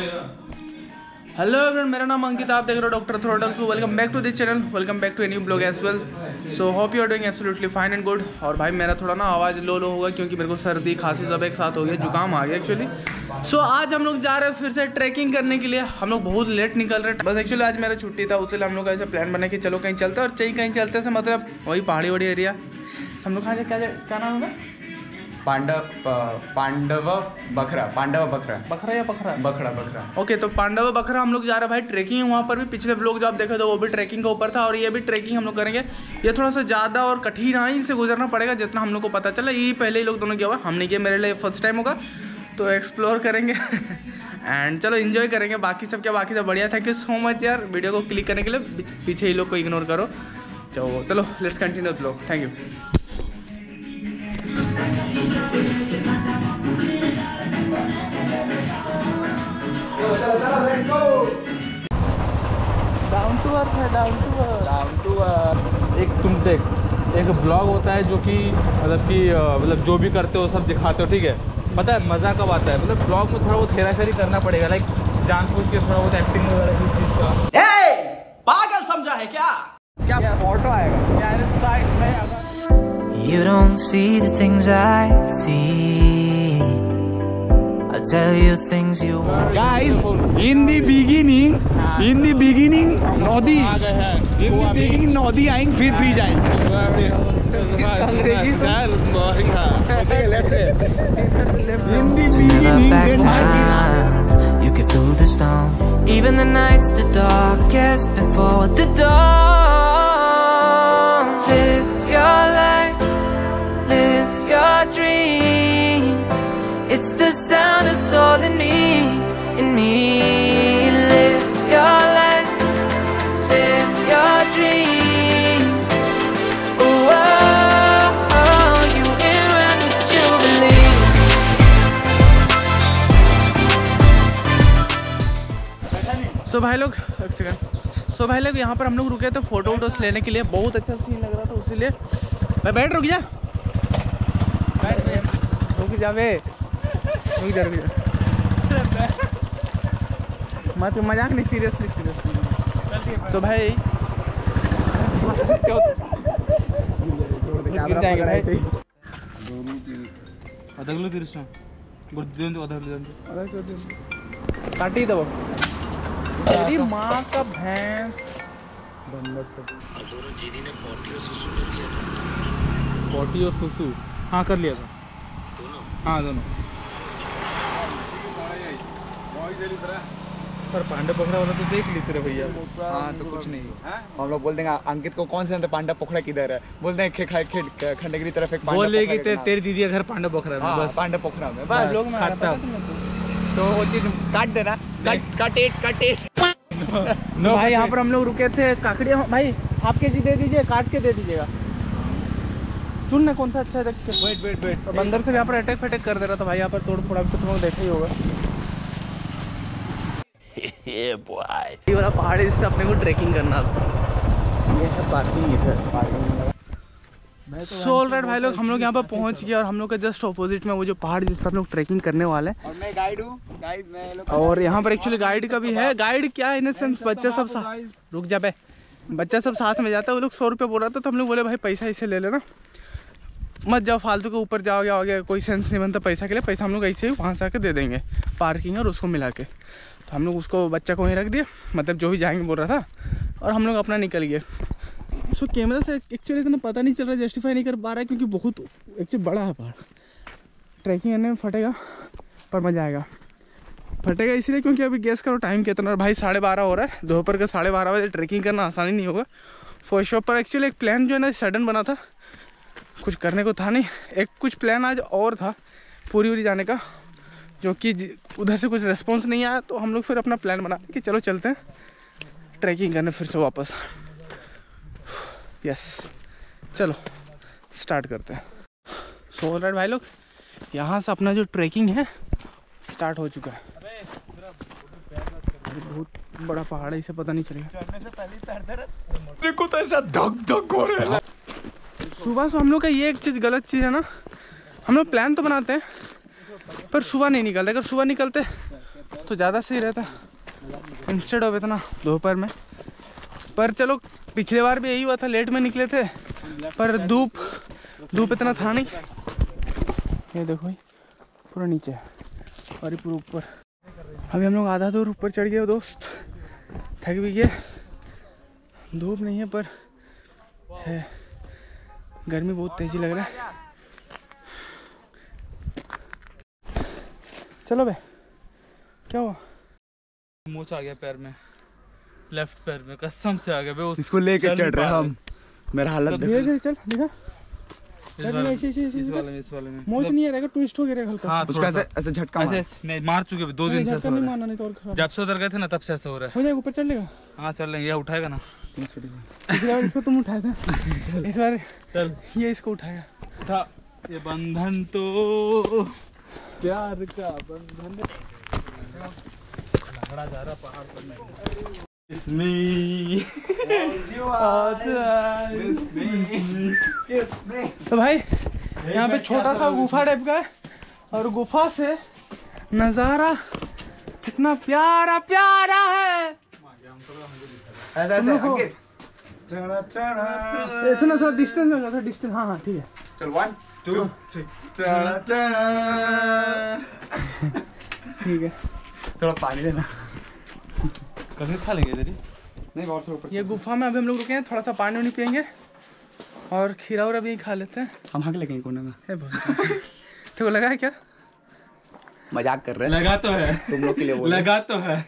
Hello everyone मेरा नाम अंकित आप देख रहे हो doctor throttle so welcome back to this channel welcome back to a new vlog as well so hope you are doing absolutely fine and good और भाई मेरा थोड़ा ना आवाज़ लो लो होगा क्योंकि मेरे को सर्दी खांसी सब एक साथ हो गया जुकाम आ गया एक्चुअली सो so, आज हम लोग जा रहे हैं फिर से ट्रैकिंग करने के लिए. हम लोग बहुत लेट निकल रहे हैं. बस एक्चुअली आज मेरा छुट्टी था उसके लिए हम लोग ऐसे प्लान बना कि चलो कहीं चलते और चाहिए कहीं चलते से मतलब वही पहाड़ी वड़ी एरिया हम लोग कहाँ से क्या क्या नाम होगा पांडव पांडव बखरा पांडव बखरा। बखरा या बखरा? बखरा बखरा। ओके तो पांडव बखरा हम लोग जा रहे हैं भाई ट्रैकिंग वहाँ पर भी पिछले ब्लॉग जो आप देखे थे वो भी ट्रैकिंग का ऊपर था और ये भी ट्रैकिंग हम लोग करेंगे। ये थोड़ा सा ज़्यादा और कठिन कठिनाई से गुजरना पड़ेगा जितना हम लोग को पता चला। ये पहले ही लोग दोनों किया हुआ हमने किया मेरे लिए फ़र्स्ट टाइम होगा। तो एक्सप्लोर करेंगे। एंड चलो इन्जॉय करेंगे। बाकी सब क्या बाकी सब बढ़िया। थैंक यू सो मच यार। वीडियो को क्लिक करने के लिए पीछे ही लोग को इग्नोर करो। तो चलो let's continue vlog thank you down to earth है down to earth down to एक तुम देख एक ब्लॉग होता है जो कि मतलब कि मतलब जो भी करते हो सब दिखाते हो ठीक है? पता है मज़ा कब आता है? मतलब ब्लॉग में थोड़ा बहुत हेरा फेरी करना पड़ेगा लाइक जान पूछ के थोड़ा बहुत एक्टिंग वगैरह की चीज़ का। पागल समझा है क्या? क्या फ़ोटो आएगा? क्या साइड में अगर You don't see the things I see. I'll tell you things you won't. guys in the beginning in the beginning नदी आ गए हैं in the beginning नदी आएंगे फिर ब्रिज आएंगे अंग्रेजी सर बोरिंग है in the To never beginning back then down. You get through the storm. Even the nights the darkest before the dawn. Live your life, live your dream. So so, भाई लोग, एक second so so, भाई लोग, यहाँ पर हम लोग रुके थे फ़ोटो वोटोस लेने के लिए। बहुत अच्छा सीन लग रहा था उसी लिए। भाई, बैठ रुक जा। बैठ रुक जा रुक जा मत मज़ाक नहीं सीरियसली सीरियसली तो भाई गिर जाएँगे भाई। अदगलो कृष्ण गुरुदेव अदगलो काटी दबो तेरी माँ का भैंस। पोटी और सुसु। हाँ कर लिया था। हाँ दोनों। पर पांडे पकड़ा वाला तो देख ली तेरे भैया। हाँ तो कुछ नहीं। हम लोग बोल देंगे अंकित को कौन से पांडव पोखरा किधर है? बोल देंगे खे खा खे खंडगिरी की तरफ़ एक पांडव बोलेगी पोखरा ते, तेरी दीदी घर पांडे पोखरा में हाँ, बस। पांडव पोखरा में बस। लोग। तो? वो चीज़ काट देना। Cut cut it cut it तो भाई यहाँ पर हम लोग रुके थे काकड़ी भाई हाफ़ के जी दे दीजिए काट के दे दीजिएगा। चुन ना कौन सा अच्छा है देख के। वेट वेट वेट तो बंदर से यहाँ पर अटैक फटैक कर दे रहा था भाई यहाँ पर तोड़ फोड़ा भी तो तुम लोग देखा ही होगा। ये वाला पहाड़ है इस पे अपने को ट्रैकिंग करना ये है पार्किंग इधर सो ऑलराइट भाई लोग हम लोग यहाँ पर पहुँच गए और हम लोग के जस्ट ऑपोजिट में वो जो पहाड़ जिस पर हम लोग ट्रैकिंग करने वाले हैं। और मैं गाइड हूँ। गाइस मैं और यहाँ पर एक्चुअली गाइड का भी है। गाइड क्या इन सेंस बच्चा सब सा... रुक जा बे बच्चा सब साथ में जाता है वो लोग सौ रुपये बोल रहा था तो हम लोग बोले भाई पैसा इसे ले लेना। मत जाओ फालतू के ऊपर जाओगे आओगे कोई सेंस नहीं बनता पैसा के लिए। पैसा हम लोग ऐसे ही वहाँ से आके दे देंगे पार्किंग और उसको मिला के। तो हम लोग उसको बच्चा को वहीं रख दिया मतलब जो भी जाएँगे बोल रहा था, और हम लोग अपना निकल गए। सो कैमरा से एक्चुअली इतना पता नहीं चल रहा जस्टिफाई नहीं कर पा रहा है, क्योंकि बहुत एक्चुअली बड़ा है पहाड़। ट्रैकिंग करने में फटेगा, पर मज़ा आएगा। फटेगा इसलिए क्योंकि अभी गैस करो टाइम कितना है। भाई, साढ़े बारह हो रहा है। दोपहर के साढ़े बारह बजे ट्रैकिंग करना आसानी नहीं होगा। फ़र्स्ट शॉप पर एक्चुअली एक प्लान जो है ना सडन बना था। कुछ करने को था नहीं। एक कुछ प्लान आज और था पूरी पूरी जाने का। जो कि उधर से कुछ रिस्पॉन्स नहीं आया तो हम लोग फिर अपना प्लान बना कि चलो चलते हैं। ट्रैकिंग करने फिर से वापस। यस चलो स्टार्ट करते हैं। सो so, राइट भाई लोग यहाँ से अपना जो ट्रैकिंग है स्टार्ट हो चुका है। अरे बहुत बड़ा पहाड़ है इसे पता नहीं चलेगा। देखो तो ऐसा धक धक हो रहा है। सुबह से हम लोग का ये एक चीज़ गलत चीज़ है ना। हम लोग प्लान तो बनाते हैं पर सुबह नहीं निकलते। अगर सुबह निकलते तो ज़्यादा सही रहता। इंस्टेड ऑफ़ इतना दोपहर में। पर चलो, पिछले बार भी यही हुआ था लेट में निकले थे। पर धूप धूप इतना था नहीं। ये देखो पूरा नीचे और ये पूरा ऊपर। अभी हम लोग आधा दूर ऊपर चढ़ गए, दोस्त। थक भी गए। धूप नहीं है, पर है। गर्मी बहुत तेज़ी लग रहा है। चलो बे क्या हुआ? मोच आ गया पैर में। लेफ़्ट पैर में। कसम से आ गया बे इसको लेके चढ़ रहे हम। मेरा हालत धीरे धीरे चल देखा? इस वाले ऐसे ऐसे ऐसे इस ऐसे वाले में में। मोच नहीं रहेगा ट्विस्ट हो गया हल्का हाँ सा। ऐसे ऐसे झटका मार। नहीं मार चुके दो दिन से ऐसा हो रहा है। तो जब से उधर गए थे ना तब से ऐसा हो रहा है। हो जाएगा ऊपर चढ़ लेगा। हाँ चल लेंगे। ये उठाएगा ना। बार इसको तुम उठाए थे इस बार चल। ये इसको उठाएगा। उठा। ये बंधन तो प्यार का बंधन। लहरा जा रहा पहाड़ पर इसमें तो भाई यहाँ पे छोटा सा गुफा टाइप का है और गुफा से नज़ारा कितना प्यारा प्यारा है। ऐसे ऐसे सुनो थोड़ा डिस्टेंस में थोड़ा डिस्टेंस हाँ हाँ ठीक है। चल वन टू थ्री ठीक है। थोड़ा पानी देना। कभी खा लेंगे इधर नहीं बहुत थोड़ा ऊपर ये गुफा में अभी हम लोग रुके हैं थोड़ा सा पानी वानी पियेंगे। और खीरा उरा भी खा लेते हैं। हम हक लगे कोने में। को लगा है क्या? मज़ाक कर रहे हैं। लगा तो है। तुम लोग के लिए बोल लगा तो है।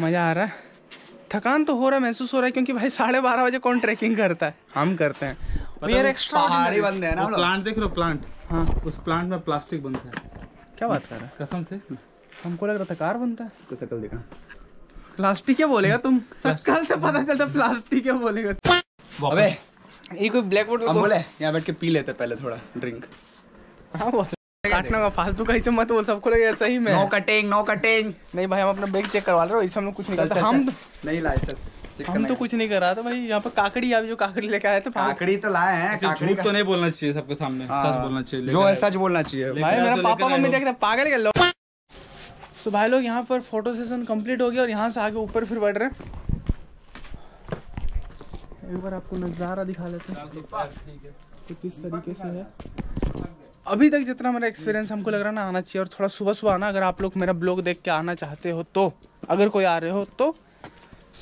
मज़ा आ रहा है। थकान तो हो रहा है महसूस हो रहा है क्योंकि भाई साढ़े बारह बजे कौन ट्रैकिंग करता है? हम करते हैं। वी एक्स्ट्रा पहाड़ी बंदे हैं ना हम लोग। प्लांट देख रहे हो। प्लांट हाँ उस प्लांट में प्लास्टिक बनता है। क्या बात कर रहा है? कसम से। हमको लग रहा था कार बनता है। इसको शकल दिखा। प्लास्टिक क्या बोलेगा तुम? कल से पता चलता प्लास्टिक क्या बोलेगा। अबे ये कोई ब्लैक बोर्ड हम बोले यहाँ बैठ के पी लेते पहले थोड़ा ड्रिंक हाँ वो काटना का फालतू का ऐसे मत बोल सबको लगे सही में। नो कटिंग नो कटिंग नहीं भाई हम अपना बैग चेक करवा रहे हो इससे हम कुछ नहीं करते हम नहीं लाए हम तो कुछ नहीं कर रहा था भाई यहाँ पर काकड़ी अभी जो काकड़ी लेके आए थे काकड़ी तो लाए हैं काकड़ी झूठ तो नहीं बोलना चाहिए सबके सामने हाँ। सच बोलना चाहिए जो है सच बोलना चाहिए। भाई मेरा तो पापा मम्मी। देख रहे पागल कर लो। तो भाई लोग यहाँ पर फ़ोटो सेशन कंप्लीट हो गया और यहाँ से आगे ऊपर फिर बढ़ रहे हैं। एक बार आपको नज़ारा दिखा लेते हैं। कुछ इस तरीके से है। अभी तक जितना मेरा एक्सपीरियंस हमको लग रहा है ना आना चाहिए और थोड़ा सुबह सुबह आना अगर आप लोग मेरा ब्लॉग देख के आना चाहते हो तो अगर कोई आ रहे हो तो।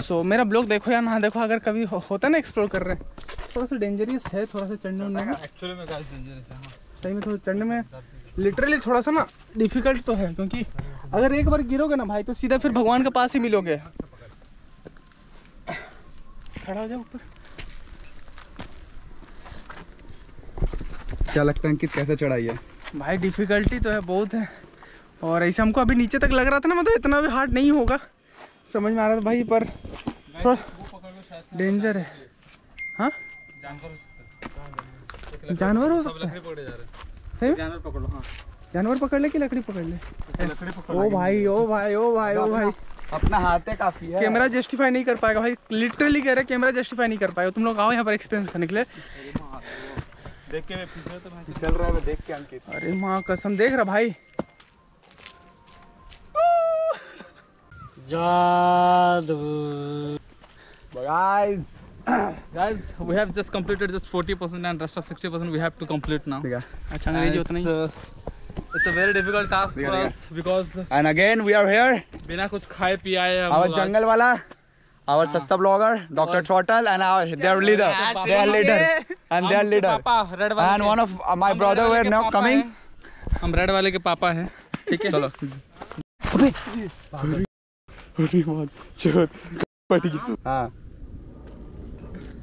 सो so, मेरा ब्लॉग देखो या ना देखो अगर कभी हो, होता है ना एक्सप्लोर कर रहे हैं थोड़ा सा डेंजरियस है थोड़ा सा चढ़ने उड़ने में एक्चुअली में गाइस डेंजरस है हाँ। सही में थोड़ा चढ़ने में लिटरली थोड़ा सा ना डिफ़िकल्ट तो है क्योंकि अगर एक बार गिरोगे ना भाई तो सीधा फिर भगवान के पास ही मिलोगे। खड़ा हो जाओ ऊपर। क्या लगता है अंकित कैसे चढ़ाई है? भाई डिफिकल्टी तो है बहुत है। और ऐसे हमको अभी नीचे तक लग रहा था ना मतलब इतना भी हार्ड नहीं होगा। समझ में आ रहा था भाई पर थोड़ा डेंजर है। हाँ? जानवर हो सकता है। सही जानवर पकड़ लो हाँ। जानवर पकड़ ले कि लकड़ी पकड़ ले? लकड़ी पकड़ ओ भाई ओ भाई ओ भाई ओ भाई। अपना हाथ है काफ़ी है। कैमरा जस्टिफाई नहीं कर पाएगा भाई। लिटरली कह रहे कैमरा जस्टिफाई नहीं कर पाएगा। तुम लोग आओ यहाँ पर एक्सपीरियंस करने के लिए। देख के तो चल रहा है देख के अंकित। अरे माँ कसम। देख रहा भाई। Guys guys we have just completed just 40% and rest of 60% we have to complete now है अच्छा उतना it's, uh, it's a very difficult task for us because and again we are here बिना कुछ खाए पिए आए हम आवर लोग जंगल वाला our सस्ता blogger dr Chortal and our their leader their leader and their leader पापा रेड वाले and one of uh, my brother were now coming हैं। हम रेड वाले के पापा हैं ठीक है चलो हाँ।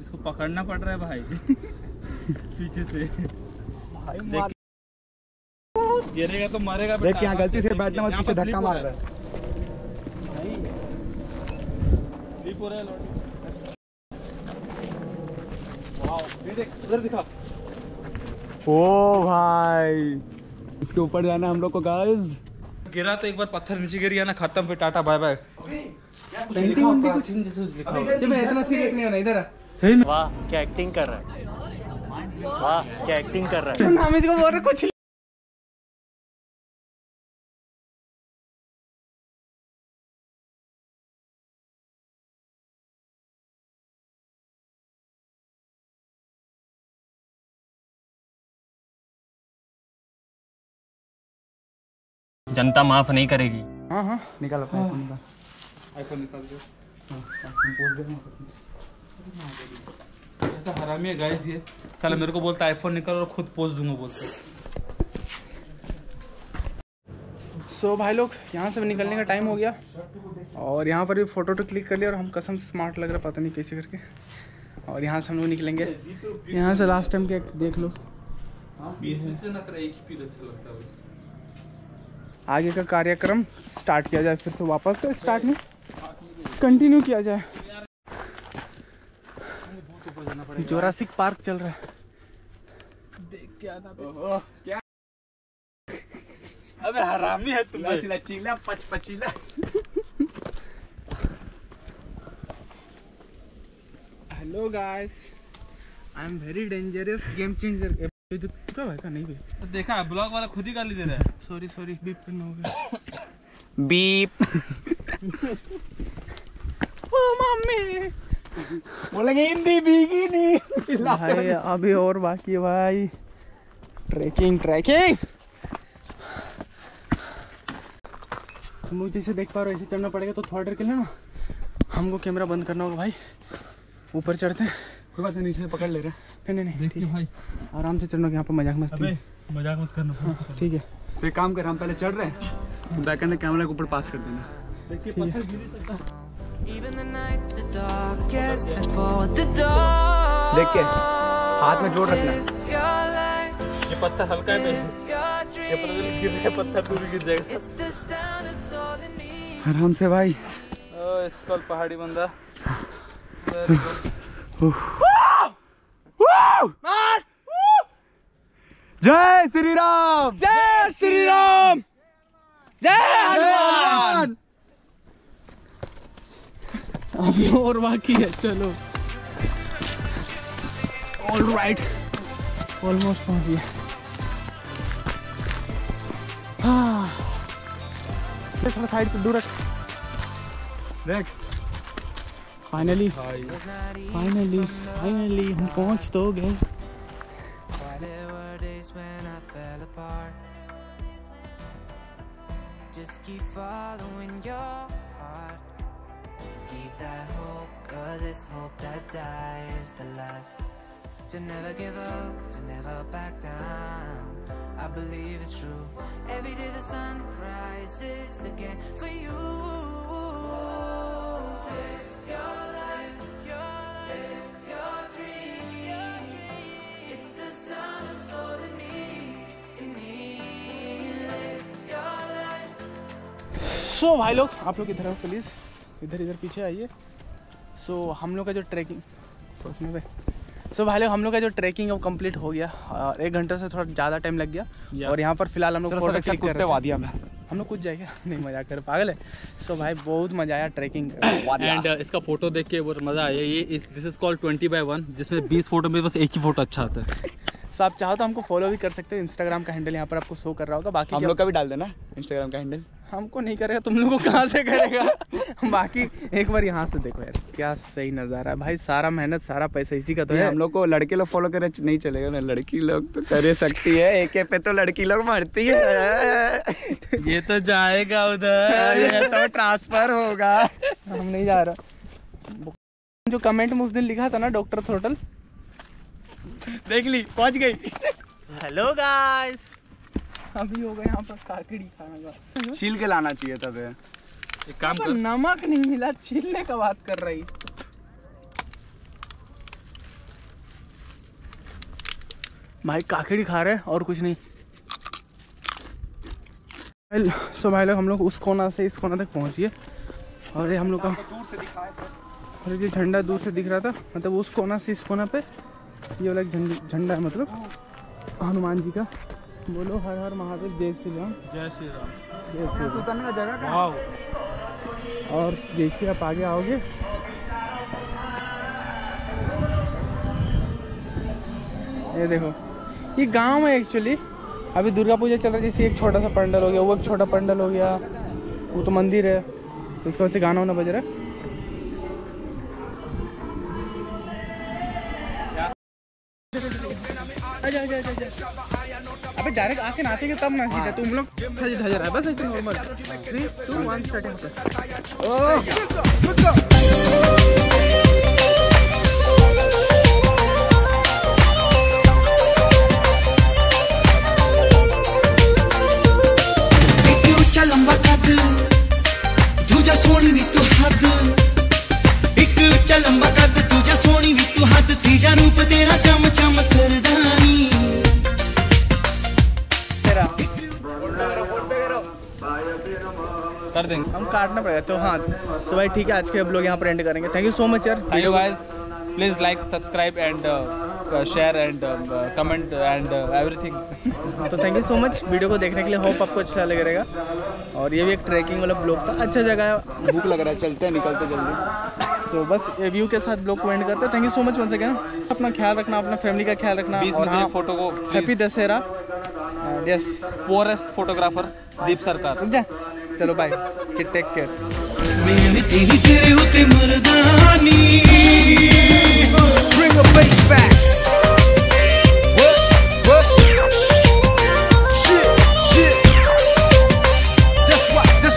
इसको पकड़ना पड़ रहा है भाई। पीछे से। देख। गिरेगा तो मरेगा देख यहाँ गलती से बैठना मत पीछे धक्का मार रहा है। रहा लौट। वाओ ये देख उधर दिखा। ओ भाई इसके ऊपर जाना हम लोग को गाइस गिरा तो एक बार पत्थर नीचे गिर गया ना खत्म फिर टाटा बाय बाय। सही सीरियस नहीं होना वाह क्या एक्टिंग कर रहा है। वाह क्या एक्टिंग कर रहा है। हम इसको बोल रहे कुछ जनता माफ़ नहीं करेगी। हाँ हाँ निकाल अपना iPhone निकाल। आईफोन निकाल दो ऐसा हरामी है गाइस ये। साला मेरे को बोलता है आईफोन निकाल और खुद पोज दूँगा बोलते सो so, भाई लोग यहाँ से निकलने का टाइम हो गया। और यहाँ पर भी फ़ोटो तो क्लिक कर लिया और हम कसम स्मार्ट लग रहा पता नहीं कैसे करके। और यहाँ से हम लोग निकलेंगे। यहाँ से लास्ट टाइम के देख लो। इससे ना तेरा एक ही पीस अच्छा लगता है बस। आगे का कार्यक्रम स्टार्ट किया जाए फिर से वापस से स्टार्ट नहीं कंटिन्यू किया जाए। जोरासिक पार्क चल रहा है। अबे हरामी है तुम लचीला चीला पच पचीला। Hello guys I am very dangerous game changer पूरा भाई का नहीं भाई देखा ब्लॉग वाला खुद ही गाली दे रहा है। सॉरी सॉरी बीप करना हो बीप ओ मम्मी। बोलेंगे हिंदी भीगी नहीं भाई अभी और बाकी है भाई। ट्रैकिंग ट्रैकिंग तुम लोग जैसे देख पा रहे हो ऐसे चढ़ना पड़ेगा तो थोड़ा देर के लिए ना हमको कैमरा बंद करना होगा भाई। ऊपर चढ़ते हैं। कोई बात नहीं नीचे पकड़ ले रहा नहीं नहीं है। भाई। आराम से चढ़ना यहाँ पर मज़ाक मस्ती। मज़ाक मत करना ठीक है। तो एक काम कर हम पहले चढ़ रहे हैं बैक एंड कैमरा के ऊपर पास कर देना Even the nights the darkest before the dawn. देख के हाथ में जोड़ रखना। ये पत्थर हल्का है ये पता चल गिर पत्थर तू भी गिर जाएगा. आराम से भाई। इट्स कॉल पहाड़ी बंदा। जय श्री राम। जय श्री राम। जय हनुमान। अभी और बाकी है चलो। ऑल राइट ऑलमोस्ट पहुँच हाँ। थोड़ा साइड से दूर रख। देख। फाइनली फाइनली फाइनली हम पहुंच तो गए There were days when I fell apart. Just keep following your heart. Keep that hope, cause it's hope that dies the last. To never give up, to never back down. I believe it's true. Every day the sun rises again for you. Live सो भाई लोग आप लोग इधर आओ please इधर इधर पीछे आइए. सो so, हम लोग का जो ट्रैकिंग सोचने पे सो भाई लोग हम लोग का जो ट्रैकिंग अब कंप्लीट हो गया. और एक घंटे से थोड़ा ज़्यादा टाइम लग गया. और यहाँ पर फ़िलहाल हम लोग फ़ोटो। वादिया में। हम लोग कुछ जाएगा? नहीं मज़ा कर पागल है. सो so, भाई बहुत मज़ा आया ट्रैकिंग एंड इसका फ़ोटो देख के बहुत मज़ा आया. ये this is called twenty by one जिसमें बीस फ़ोटो में बस एक ही फ़ोटो अच्छा आता है। सो आप चाहो तो हमको फॉलो भी कर सकते हो. इंस्टाग्राम का हैंडल यहाँ पर आपको शो कर रहा होगा. बाकी हम लोग का भी डाल देना इंस्टाग्राम का हैंडल हमको नहीं करेगा तुम लोगों को कहाँ से करेगा? बाकी एक बार यहाँ से देखो यार क्या सही नज़ारा है। भाई सारा मेहनत सारा पैसा इसी का तो है। हम लोग को लड़के लोग फॉलो करे नहीं चलेगा ना। लड़की लोग तो करे सकती है एक पे तो लड़की लोग मरती है। ये तो जाएगा उधर। ये तो ट्रांसफ़र होगा। हम नहीं जा रहा। जो कमेंट में उस दिन लिखा था ना डॉक्टर थ्रोटल देख ली पहुँच गई। हेलो गाइस अभी होगा यहाँ पर काकड़ी खाना का। छील के लाना चाहिए तब एक काम कर। नमक नहीं मिला छीलने का बात कर रही। भाई काकड़ी खा रहे हैं और कुछ नहीं। सो भाई लोग हम लोग उस कोना से इस कोना तक पहुंचिए। और ये हम लोग का और ये झंडा दूर से दिख रहा था मतलब उस कोना से इस कोना पे ये वाला एक झंड- झंडा है मतलब हनुमान जी का। बोलो हर हर महादेव जय श्री राम जय श्री राम जय श्री राम का जगह कहाँ वाओ। और जैसे आप आगे आओगे। ये देखो ये गाँव है एक्चुअली अभी दुर्गा पूजा चल रहा है जैसे एक छोटा सा पंडल हो गया वो एक छोटा पंडल हो गया। वो तो मंदिर है तो उसके वजह से गाना वाना बज रहा है। आजा आजा आजा आजा अबे डायरेक्ट आके नाचेंगे तब ना सीधा तुम लोग धज धज रहा है बस ऐसे normal three two one starting ਇੱਕ काटना पड़ेगा। तो हाँ तो भाई ठीक है आज के ब्लॉग यहाँ पर एंड करेंगे। थैंक यू सो मच यार thank you guys please like subscribe and share and comment and everything तो thank you so much video को देखने के लिए होप आपको अच्छा लग रहेगा। और ये भी एक ट्रैकिंग वाला ब्लॉग था। अच्छा जगह है। भूख लग रहा है चलते हैं निकलते जल्दी। सो बस ये व्यू के साथ ब्लॉग को एंड करते हैं। Thank you so much one second अपना ख्याल रखना अपना फैमिली का ख्याल रखना। और हाँ। फ़ोटो को happy Dussehra. Yes forest photographer Deep Sarkar रुक जा। चलो bye kid take care Bring a bass back